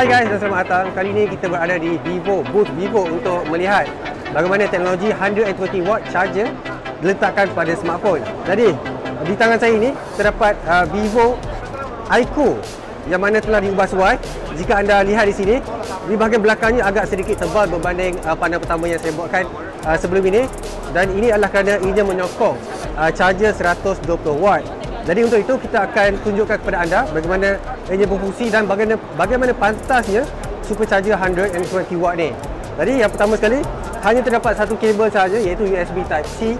Hai guys dan selamat datang. Kali ini kita berada di Vivo, booth Vivo untuk melihat bagaimana teknologi 120 watt charger diletakkan pada smartphone. Jadi, di tangan saya ini terdapat uh, Vivo Aiko yang mana telah diubah sesuai. Jika anda lihat di sini, di bahagian belakangnya agak sedikit tebal berbanding uh, panel pertama yang saya buatkan uh, sebelum ini dan ini adalah kerana ianya menyokong uh, charger 120 watt. Jadi untuk itu kita akan tunjukkan kepada anda bagaimana ianya berfungsi dan bagaimana bagaimana pantasnya supercharger 120 watt ni. Jadi yang pertama sekali hanya terdapat satu kabel sahaja iaitu USB Type C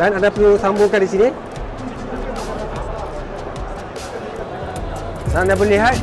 dan anda perlu sambungkan di sini. Dan anda boleh lihat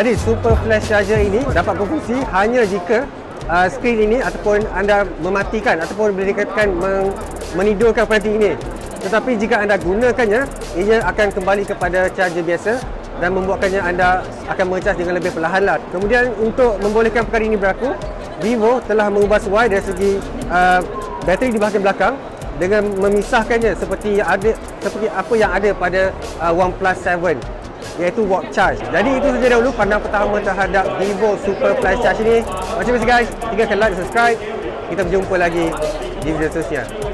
Jadi super flash charger ini dapat berfungsi hanya jika uh, skrin ini ataupun anda mematikan ataupun berdekatkan meng, menidurkan peranti ini. Tetapi jika anda gunakannya, ia akan kembali kepada charger biasa dan membuatkannya anda akan mengecas dengan lebih perlahan lah. Kemudian untuk membolehkan perkara ini berlaku, Vivo telah mengubah sesuai dari segi uh, bateri di bahagian belakang dengan memisahkannya seperti ada seperti apa yang ada pada uh, OnePlus 7 iaitu walk charge. Jadi itu saja dahulu pandangan pertama terhadap Vivo Super Flash Charge ini. Macam biasa guys, tinggalkan like dan subscribe. Kita berjumpa lagi di video seterusnya.